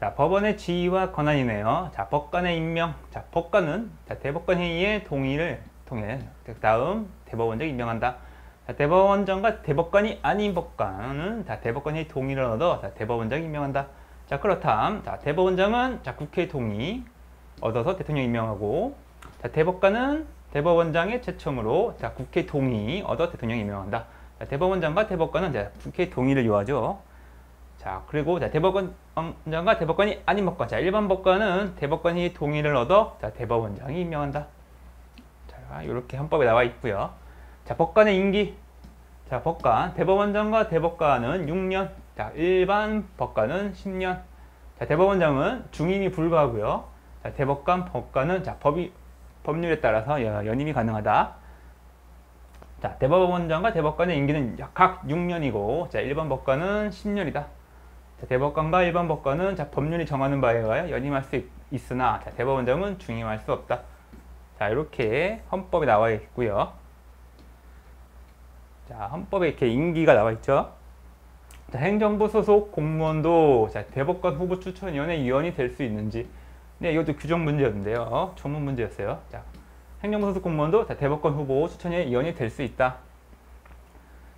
자, 법원의 지위와 권한이네요. 자, 법관의 임명. 자, 법관은 자, 대법관 회의의 동의를 통해 다음 대법원장 임명한다. 자, 대법원장과 대법관이 아닌 법관은 자, 대법관의 동의를 얻어 자, 대법원장 임명한다. 자, 그렇담. 자, 대법원장은 자, 국회 동의 얻어서 대통령 임명하고 자, 대법관은 대법원장의 최첨으로 자, 국회 동의 얻어 대통령 임명한다. 자, 대법원장과 대법관은 자, 국회 동의를 요하죠. 자, 그리고 자, 대법원장과 대법관이 아닌 법관. 자, 일반 법관은 대법관이 동의를 얻어 자, 대법원장이 임명한다. 자, 이렇게 헌법에 나와 있고요. 자, 법관의 임기. 자, 법관. 대법원장과 대법관은 6년. 자, 일반 법관은 10년. 자, 대법원장은 중임이 불가하고요. 자, 대법관, 법관은 자, 법이 법률에 따라서 연임이 가능하다. 자, 대법원장과 대법관의 임기는 각 6년이고, 자, 일반 법관은 10년이다. 자, 대법관과 일반 법관은 자, 법률이 정하는 바에 의하여 연임할 수 있, 으나 자, 대법원장은 중임할 수 없다. 자, 이렇게 헌법에 나와 있고요. 자, 헌법에 이렇게 임기가 나와 있죠. 자, 행정부 소속 공무원도 자, 대법관 후보 추천위원회 위원이 될 수 있는지 네, 이것도 규정 문제였는데요. 조문 문제였어요. 자, 행정부 소속 공무원도 자, 대법관 후보 추천위원회 위원이 될 수 있다.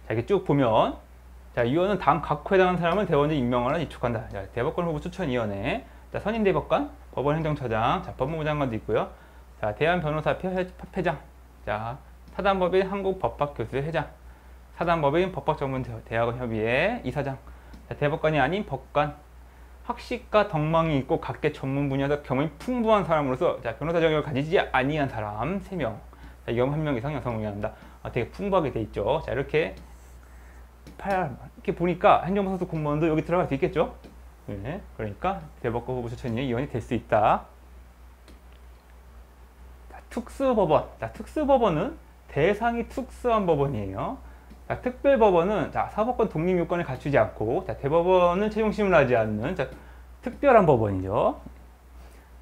자, 이렇게 쭉 보면 자, 위원은 당각 회당한 사람을 대원장 임명하는 이촉한다. 자, 대법관 후보 추천위원회, 자, 선임 대법관, 법원 행정처장, 자, 법무부 장관도 있고요. 자, 대한변호사 협회 회장, 자, 사단법인 한국법학교수 회장, 사단법인 법학전문대학원 협의회 이사장, 자, 대법관이 아닌 법관, 학식과 덕망이 있고 각계 전문 분야에서 경험이 풍부한 사람으로서 자, 변호사 자격을 가지지 아니한 사람 3명, 자, 이경 한명 이상 여성을 위한다. 아, 되게 풍부하게 돼 있죠. 자, 이렇게 이렇게 보니까 행정부 소속 공무원도 여기 들어갈 수 있겠죠? 네, 그러니까 대법관 후보 추천위원 위원이 될 수 있다. 특수법원. 자, 특수법원은 대상이 특수한 법원이에요. 자, 특별법원은 자, 사법권 독립 요건을 갖추지 않고 자, 대법원은 최종 심을 하지 않는 자, 특별한 법원이죠.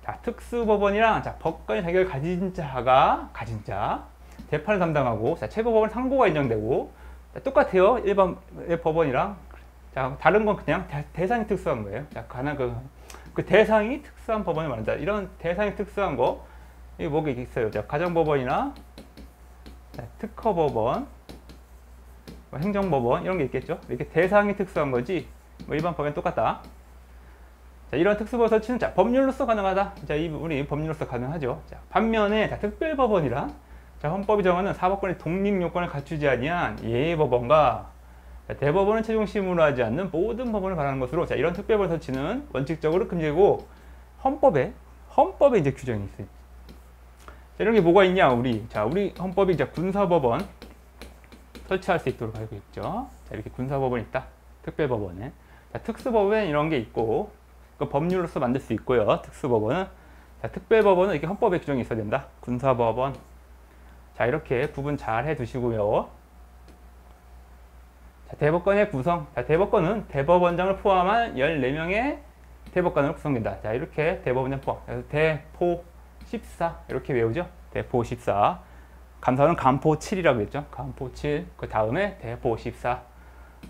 자, 특수법원이랑 자, 법관의 자격을 가진 자가 가진 자 재판을 담당하고 자, 최고법원 상고가 인정되고 자, 똑같아요. 일반 법원이랑 자, 다른 건 그냥 대, 상이 특수한 거예요. 자, 가난 그, 그 대상이 특수한 법원을 말한다. 이런 대상이 특수한 거 이게 뭐가 있어요? 자, 가정법원이나 자, 특허법원, 뭐 행정법원 이런 게 있겠죠. 이렇게 대상이 특수한 거지 뭐 일반 법원 똑같다. 자, 이런 특수법 설치는 자, 법률로서 가능하다. 자, 이 부분이 법률로서 가능하죠. 자, 반면에 자, 특별법원이란 자, 헌법이 정하는 사법권의 독립 요건을 갖추지 아니한 예법원과 대법원은 최종 심의를 하지 않는 모든 법원을 말하는 것으로 자, 이런 특별법 설치는 원칙적으로 금지고 헌법에 헌법에 이제 규정이 있어요. 자, 이런 게 뭐가 있냐 우리 자 우리 헌법이 이제 군사법원 설치할 수 있도록 알고 있죠. 자 이렇게 군사법원 있다. 특별법원에 자, 특수법원 이런 게 있고 그 법률로서 만들 수 있고요. 특수법원은 자, 특별법원은 이렇게 헌법에 규정이 있어야 된다. 군사법원 자 이렇게 구분 잘 해두시고요. 자, 대법관의 구성 자, 대법관은 대법원장을 포함한 14명의 대법관으로 구성된다. 자 이렇게 대법원장 포함 그래서 대포 14 이렇게 외우죠. 대포 14 감사는 간포 7이라고 했죠. 간포 7. 그 다음에 대포 14.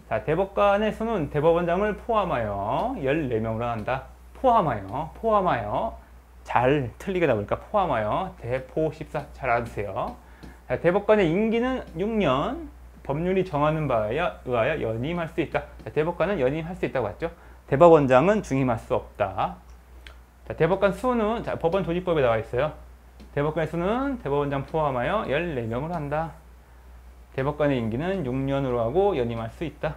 자, 대법관의 수는 대법원장을 포함하여 14명으로 한다. 포함하여, 포함하여. 잘 틀리게 나오니까 포함하여 대포 14. 잘 알아두세요. 자, 대법관의 임기는 6년. 법률이 정하는 바에 의하여 연임할 수 있다. 자, 대법관은 연임할 수 있다고 했죠. 대법원장은 중임할 수 없다. 자, 대법관 수는 자, 법원 조직법에 나와 있어요. 대법관의 수는 대법원장 포함하여 14명으로 한다. 대법관의 임기는 6년으로 하고 연임할 수 있다.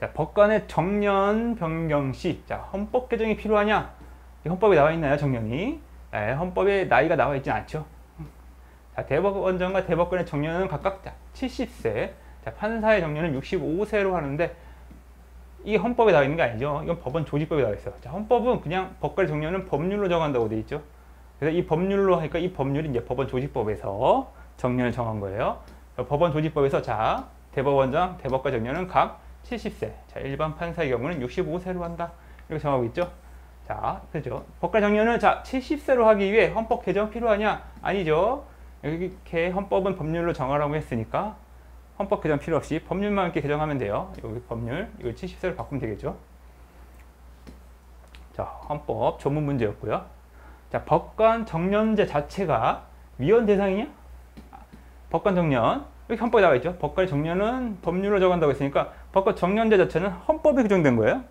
자, 법관의 정년 변경 시, 자, 헌법 개정이 필요하냐? 헌법에 나와 있나요, 정년이? 네, 헌법에 나이가 나와 있지 않죠. 자, 대법원장과 대법관의 정년은 각각 70세, 자, 판사의 정년은 65세로 하는데 이 헌법에 나와 있는 게 아니죠. 이건 법원 조직법에 나와 있어요. 자, 헌법은 그냥 법관의 정년은 법률로 정한다고 돼 있죠. 그래서 이 법률로 하니까 이 법률이 이제 법원 조직법에서 정년을 정한 거예요. 법원 조직법에서 자, 대법원장, 대법관 정년은 각 70세. 자, 일반 판사의 경우는 65세로 한다. 이렇게 정하고 있죠. 자, 그죠. 법관 정년은 자, 70세로 하기 위해 헌법 개정 필요하냐? 아니죠. 이렇게 헌법은 법률로 정하라고 했으니까 헌법 개정 필요 없이 법률만 이렇게 개정하면 돼요. 여기 법률, 이거 70세로 바꾸면 되겠죠. 자, 헌법 전문 문제였고요. 자, 법관 정년제 자체가 위헌 대상이냐? 법관 정년 여기 헌법에 나와 있죠. 법관 정년은 법률로 정한다고 했으니까 법관 정년제 자체는 헌법에 규정된 거예요.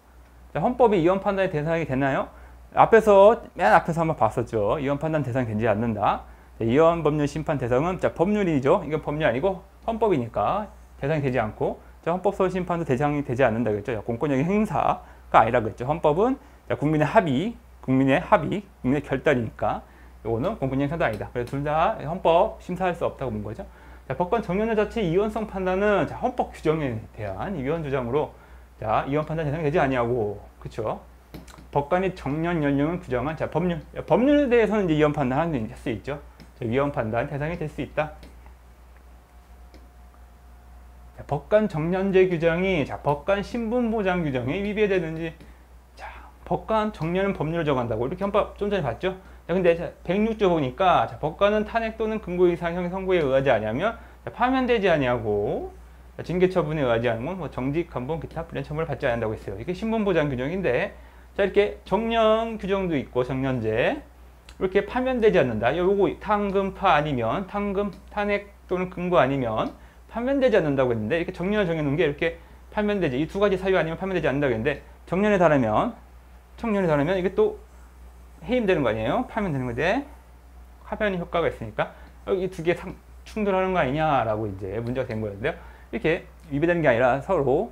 자, 헌법이 이원 판단의 대상이 되나요? 앞에서 맨 앞에서 한번 봤었죠. 이원 판단 대상이 되지 않는다. 이원 법률 심판 대상은 자, 법률이죠. 이건 법률 아니고 헌법이니까 대상이 되지 않고 자, 헌법소원 심판도 대상이 되지 않는다 그랬죠. 공권력의 행사가 아니라 그랬죠. 헌법은 자, 국민의 합의, 국민의 합의, 국민의 결단이니까 이거는 공권력 행사도 아니다. 그래서 둘 다 헌법 심사할 수 없다고 본 거죠. 자, 법관 정년제 자체 이원성 판단은 자, 헌법 규정에 대한 위헌 주장으로 자, 이원 판단 대상이 되지 아니하고 그렇죠. 법관이 정년 연령을 규정한 자, 법률 법률에 대해서는 이제 이원 판단할 수 있죠. 자, 위헌 판단 대상이 될 수 있다. 자, 법관 정년제 규정이 자, 법관 신분 보장 규정에 위배되는지 자, 법관 정년은 법률을 정한다고 이렇게 헌법 좀 전에 봤죠. 자, 근데 106조 보니까 자, 법관은 탄핵 또는 근고 이상형 선고에 의하지 아니하면 자, 파면되지 아니하고 징계 처분에 의하지 않으면 뭐 정직, 감봉, 기타 불이한 처분을 받지 않는다고 했어요. 이게 신분 보장 규정인데 자 이렇게 정년 규정도 있고 정년제 이렇게 파면되지 않는다. 요거 탕금파 아니면 탕금 탄핵 또는 근거 아니면 파면되지 않는다고 했는데 이렇게 정년을 정해놓은 게 이렇게 파면되지 이 두 가지 사유 아니면 파면되지 않는다고 했는데 정년에 달하면 청년에 달하면 이게 또 해임되는 거 아니에요? 파면되는 건데 하변이 효과가 있으니까 이 두 개 충돌하는 거 아니냐라고 이제 문제가 된 거였는데요. 이렇게 위배되는 게 아니라 서로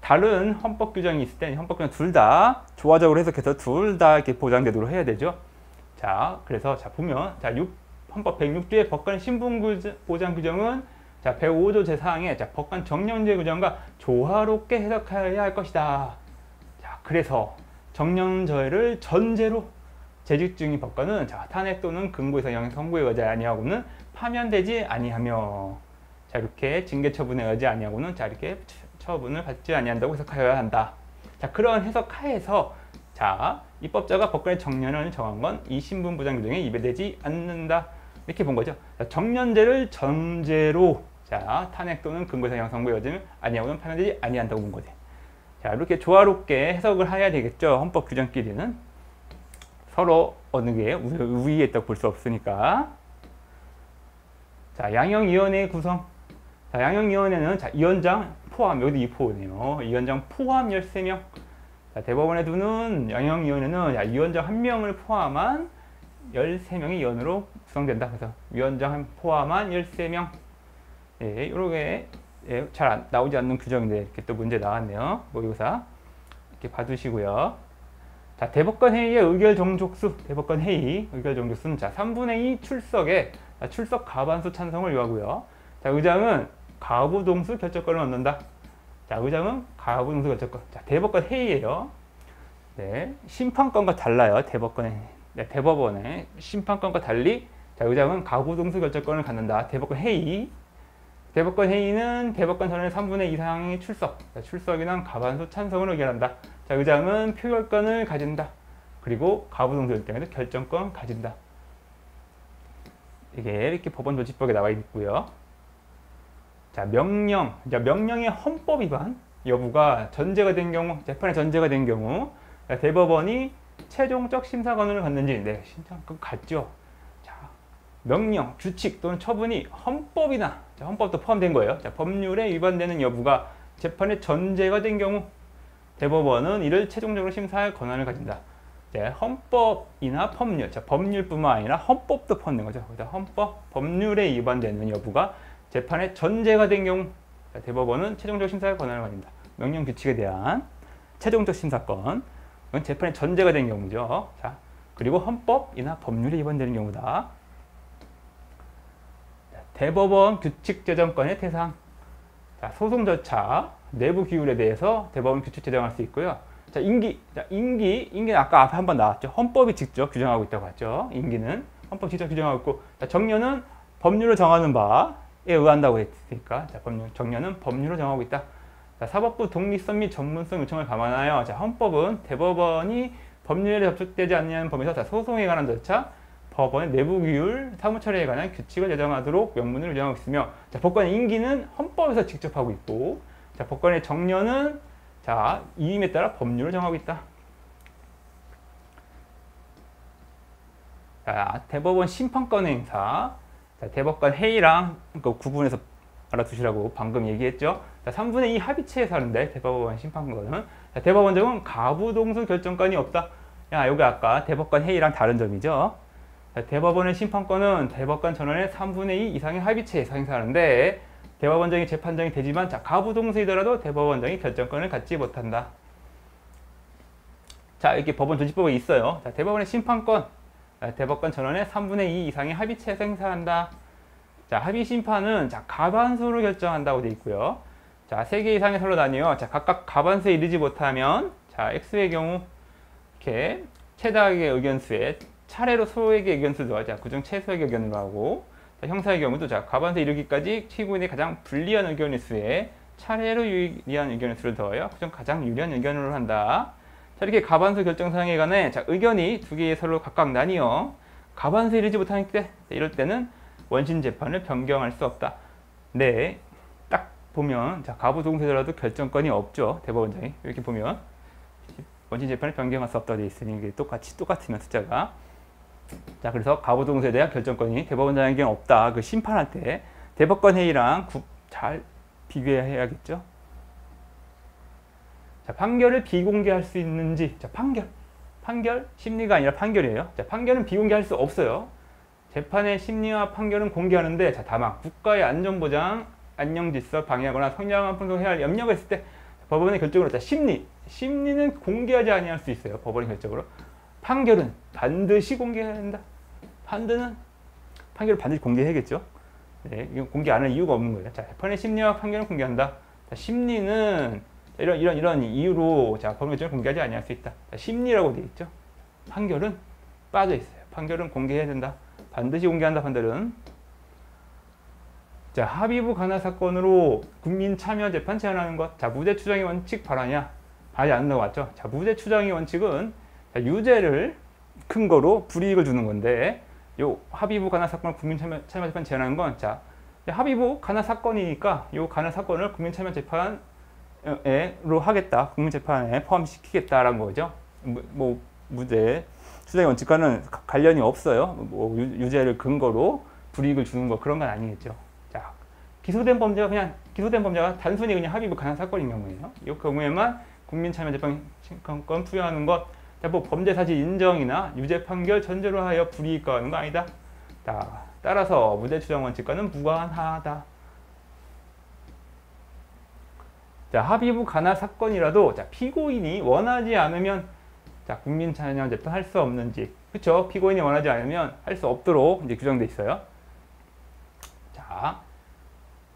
다른 헌법 규정이 있을 때 헌법 규정 둘 다 조화적으로 해석해서 둘 다 이렇게 보장되도록 해야 되죠. 자, 그래서 자 보면 자 6, 헌법 106조의 법관 신분 보장 규정은 자 105조 제4항에 자 법관 정년제 규정과 조화롭게 해석해야 할 것이다. 자, 그래서 정년제를 전제로 재직 중인 법관은 자 탄핵 또는 근고에서 영향 선고에 의하지 아니하고는 파면되지 아니하며 자 이렇게 징계 처분에 의하지 아니하고는 자 이렇게 처분을 받지 아니한다고 해석하여야 한다. 자 그런 해석하에서 자 입법자가 법관의 정년을 정한 건 이 신분 보장 규정에 위배되지 않는다. 이렇게 본 거죠. 자, 정년제를 전제로 자 탄핵 또는 근거상 양성부에 의하면 아니하고는 파면되지 아니한다고 본 거지. 자 이렇게 조화롭게 해석을 해야 되겠죠. 헌법 규정끼리는 서로 어느 게 우위에 있다고 볼 수 없으니까. 자 양형위원회 구성. 자 양형위원회는 자 위원장 포함 여기 2포네요. 위원장 포함 13명. 자, 대법원에 두는 양형위원회는 위원장 한 명을 포함한 13명이 위원으로 구성된다. 그래서 위원장 포함한 13명. 예, 이렇게 예, 잘 나오지 않는 규정인데 이렇게 또 문제 나왔네요. 모의고사. 이렇게 봐두시고요. 자, 대법관 회의의 의결 종족수. 대법관 회의 의결 종족수는 자, 3분의 2 출석에 자, 출석 가반수 찬성을 요하고요. 자, 의장은 가부동수 결정권을 얻는다. 자, 의장은 가부동수 결정권. 자, 대법관 회의예요. 네, 심판권과 달라요. 대법관의 네, 대법원의 심판권과 달리 자, 의장은 가부동수 결정권을 갖는다. 대법관 회의. 대법관 회의는 대법관 전원의 3분의 2 이상의 출석, 자, 출석이나 가반수 찬성을 의결한다. 자, 의장은 표결권을 가진다. 그리고 가부동수 결정에도 결정권 가진다. 이게 이렇게 법원 조직법에 나와 있고요. 자, 명령. 자, 명령의 헌법 위반 여부가 전제가 된 경우, 재판에 전제가 된 경우, 자, 대법원이 최종적 심사 권한을 갖는지, 네, 심사권 갖죠. 자, 명령, 규칙 또는 처분이 헌법이나, 자, 헌법도 포함된 거예요. 자, 법률에 위반되는 여부가 재판에 전제가 된 경우, 대법원은 이를 최종적으로 심사할 권한을 가진다. 자, 헌법이나 법률, 자, 법률뿐만 아니라 헌법도 포함된 거죠. 헌법, 법률에 위반되는 여부가 재판의 전제가 된 경우 대법원은 최종적 심사의 권한을 가진다. 명령 규칙에 대한 최종적 심사권. 그건 재판의 전제가 된 경우죠. 자, 그리고 헌법이나 법률에 위반되는 경우다. 대법원 규칙 제정권의 대상. 자, 소송 절차, 내부 기율에 대해서 대법원 규칙 제정할 수 있고요. 자, 임기. 자, 임기. 임기는 아까 앞에 한번 나왔죠. 헌법이 직접 규정하고 있다고 했죠. 임기는 헌법 직접 규정하고 있고, 자, 정년은 법률을 정하는 바에 의한다고 했으니까 자, 법률, 정년은 법률로 정하고 있다. 자, 사법부 독립성 및 전문성 요청을 감안하여 자, 헌법은 대법원이 법률에 접촉되지 않는 범위에서 자, 소송에 관한 절차, 법원의 내부 규율, 사무 처리에 관한 규칙을 제정하도록 명문을 규정하고 있으며 자, 법관의 임기는 헌법에서 직접 하고 있고 자, 법관의 정년은 자, 이임에 따라 법률을 정하고 있다. 자, 대법원 심판권 행사. 자, 대법관 회의랑 그 구분해서 알아두시라고 방금 얘기했죠. 자, 3분의 2 합의체에서 하는데 대법원 심판권은 자, 대법원장은 가부동수 결정권이 없다. 야, 여기 아까 대법관 회의랑 다른 점이죠. 자, 대법원의 심판권은 대법관 전원의 3분의 2 이상의 합의체에서 행사하는데 대법원장이 재판장이 되지만 자, 가부동수이더라도 대법원장이 결정권을 갖지 못한다. 자, 이렇게 법원 조직법에 있어요. 자, 대법원의 심판권, 자, 대법관 전원의 3분의 2 이상의 합의체에서 행사한다. 자, 합의 심판은 자, 가반수로 결정한다고 되어 있고요. 자, 세개 이상의 설로 나뉘어 자, 각각 가반수에 이르지 못하면 자, X의 경우 이렇게 최다의 의견수에 차례로 소액의 의견수도 자, 그중 최소액의 의견으로 하고 자, 형사의 경우도 자, 가반수에 이르기까지 피고인의 가장 불리한 의견의 수에 차례로 유리한 의견의 수를 더하여 그중 가장 유리한 의견으로 한다. 자, 이렇게 가반수 결정사항에 관해 자, 의견이 두 개의 설로 각각 나뉘어 가반수에 이르지 못할 때 이럴 때는 원심 재판을 변경할 수 없다. 네, 딱 보면 자 가부 동세더라도 결정권이 없죠 대법원장이 이렇게 보면 원심 재판을 변경할 수 없다 돼 있으니 이게 똑같이 똑같으면 숫자가 자 그래서 가부 동세에 대한 결정권이 대법원장에게는 없다. 그 심판할 때 대법관 회의랑 구, 잘 비교해야겠죠. 자 판결을 비공개할 수 있는지 자 판결 판결 심리가 아니라 판결이에요. 자 판결은 비공개할 수 없어요. 재판의 심리와 판결은 공개하는데 자 다만 국가의 안전보장, 안녕질서 방해하거나 성량한 풍성해야 할 염려가 있을 때 법원의 결정으로 자 심리, 심리는 공개하지 아니할 수 있어요. 법원의 결정으로. 판결은 반드시 공개해야 된다. 판단은 판결을 반드시 공개해야겠죠. 네, 이건 공개 안 할 이유가 없는 거예요. 자, 재판의 심리와 판결은 공개한다. 자, 심리는 이런 이런 이런 이유로 자 결정을 공개하지 아니할 수 있다. 자, 심리라고 되어 있죠. 판결은 빠져 있어요. 판결은 공개해야 된다. 반드시 공개한다 판결은 자 합의부 간화 사건으로 국민 참여 재판 제한하는 것. 자 무죄 추정의 원칙 바라냐? 바라지 않는다고 맞죠? 자 무죄 추정의 원칙은 자, 유죄를 근거로 불이익을 주는 건데 요 합의부 간화 사건을 국민 참여, 참여 재판 제한하는 건 자 합의부 간화 사건이니까 요 간화 사건을 국민 참여 재판으 로 하겠다. 국민 재판에 포함시키겠다라는 거죠. 뭐, 뭐 무죄 추정의 원칙과는 관련이 없어요. 뭐 유죄를 근거로 불이익을 주는 거 그런 건 아니겠죠. 자, 기소된 범죄가 그냥 기소된 범죄가 단순히 그냥 합의부 간한 사건인 경우에요. 이 경우에만 국민참여재판권 투여하는 것, 자, 뭐 범죄 사실 인정이나 유죄 판결 전제로 하여 불이익 가하는 거 아니다. 자, 따라서 무죄 추정 원칙과는 무관하다. 자, 합의부 간화 사건이라도 자, 피고인이 원하지 않으면 자, 국민 찬양 재판 할 수 없는지. 그렇죠? 피고인이 원하지 않으면 할 수 없도록 이제 규정돼 있어요. 자,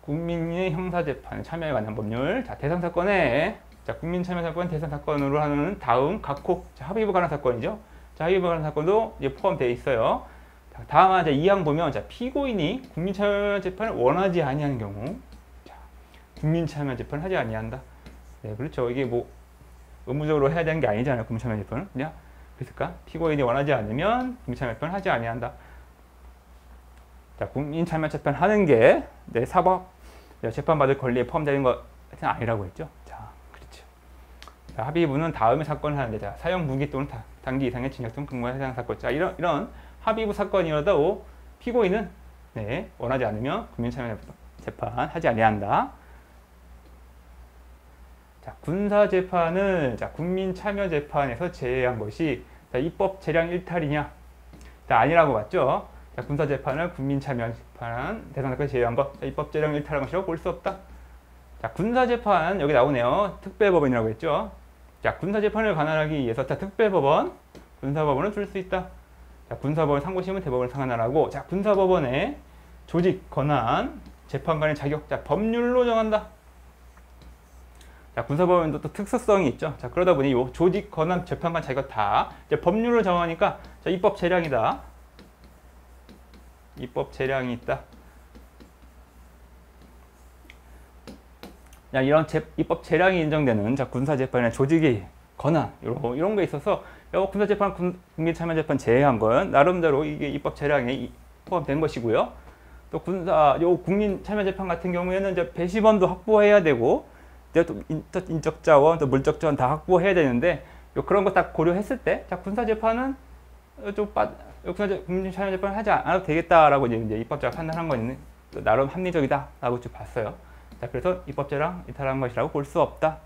국민의 형사 재판 참여에 관한 법률. 자, 대상 사건에 자, 국민 참여 사건 대상 사건으로 하는 다음 각호 자, 합의부 관한 사건이죠. 자, 합의부 관한 사건도 이제 포함되어 있어요. 자, 다음 이제 2항 보면 자, 피고인이 국민 참여 재판을 원하지 아니하는 경우 자, 국민 참여 재판을 하지 아니한다. 네, 그렇죠. 이게 뭐 의무적으로 해야 되는 게 아니잖아요. 국민 참여 재판은 그냥 그랬을까? 피고인이 원하지 않으면 국민 참여 재판 하지 아니한다. 자, 국민 참여 재판 하는 게 내 사법 재판 받을 권리에 포함되는 것은 아니라고 했죠. 자, 그렇죠. 자, 합의부는 다음에 사건을 하는데 자, 사형 무기 또는 다, 단기 이상의 징역 등 근거에 해당 사건. 자, 이런 이런 합의부 사건이라도 피고인은 네, 원하지 않으면 국민 참여 재판 하지 아니한다. 자, 군사 재판을 자, 국민 참여 재판에서 제외한 것이 자, 입법 재량 일탈이냐? 자, 아니라고 봤죠. 자, 군사 재판을 국민 참여 재판 대상 사건 제외한 것, 자, 입법 재량 일탈한 것이라고 볼 수 없다. 자, 군사 재판 여기 나오네요. 특별법원이라고 했죠. 자, 군사 재판을 관할하기 위해서 자, 특별법원, 군사법원을 둘수 있다. 자, 군사법원 상고심은 대법원을 상관하라고. 자, 군사법원의 조직, 권한, 재판관의 자격, 자, 법률로 정한다. 자, 군사법원도 또 특수성이 있죠. 자, 그러다 보니 요 조직, 권한, 재판관 자기가 다 이제 법률을 정하니까 자, 입법 재량이다. 입법 재량이 있다. 야, 이런 재, 입법 재량이 인정되는 자, 군사 재판의 조직이 권한 이런 이런 게 있어서 요 군사 재판, 국민 참여 재판 제외한 건 나름대로 이게 입법 재량에 포함된 것이고요. 또 군사 요 국민 참여 재판 같은 경우에는 이제 배심원도 확보해야 되고 또 인적 자원, 또 물적 자원 다 확보해야 되는데 요 그런 거 딱 고려했을 때, 자 군사 재판은 좀 빠, 역사적 국민차원 재판을 하지 않아도 되겠다라고 이제, 입법자가 판단한 건 나름 합리적이다라고 좀 봤어요. 자, 그래서 입법자랑 이탈한 것이라고 볼 수 없다.